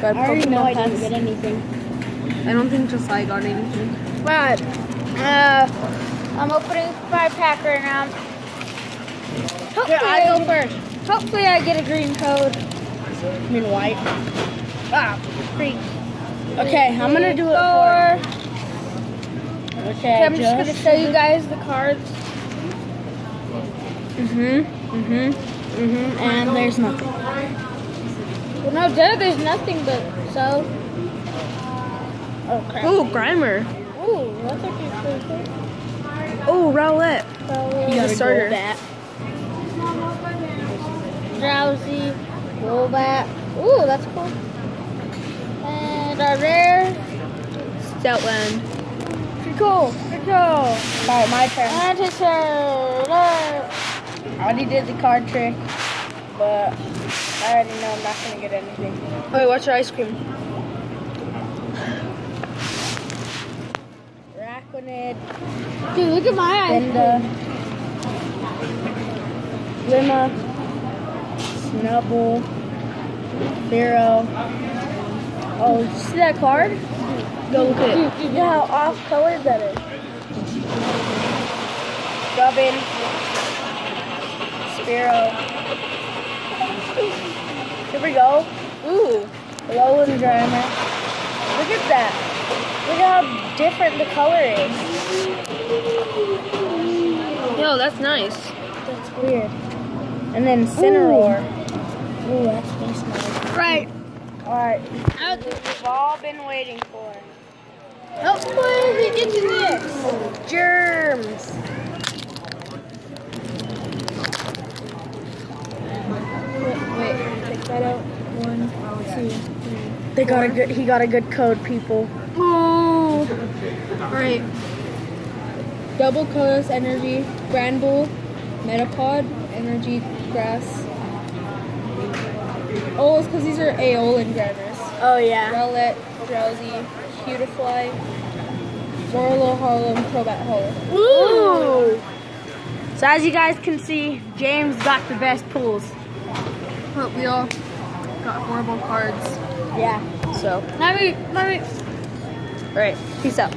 Got I already know I didn't get anything. I don't think Josiah got anything. But, uh, I'm opening five pack right now. Hopefully, I go first. Hopefully I get a green code. I mean white. Ah, freak. Okay, I'm gonna do it for. Okay, Okay, I'm just gonna show you guys the cards. Mhm. Mhm. Mhm. And there's nothing. Well, no, there, there's nothing but so. Oh crap. Oh, Grimer. Ooh, that's actually pretty cool. Oh, Rowlet. So, You got a starter. gold. Drowzee, Golbat. Ooh, that's cool. And our rare. Stoutland. Pretty cool. Pretty cool. Alright, my turn. And his turn. I already did the card trick, but I already know I'm not gonna get anything. Wait, what's your ice cream? Raquanid, Dude, look at my eyes. Benda, uh, Lima, Snubbull, Zero. Oh, you see that card? Go look at it. Dude, how off colored that is. Gubbin, Spiro. Here we go. Ooh, Alolan Drama. Look at that. Look at how different the color is. Yo, that's nice. That's weird. And then Cineroar. Ooh, that's beast mode. Right. Alright, we've all been waiting for. Hopefully we get to this. Germs. Wait, They got a good. He got a good code, people. Oh. Alright. Double Colorless Energy, Granbull, Metapod, Energy Grass. Oh, it's because these are Alolan Grimers. Oh yeah. Rowlet, Drowzee, Cutiefly, Zorlo, Harlem, Crobat Holo. Ooh. So as you guys can see, James got the best pulls. But we all got horrible cards. Yeah. So, Let me, let me. alright, peace out.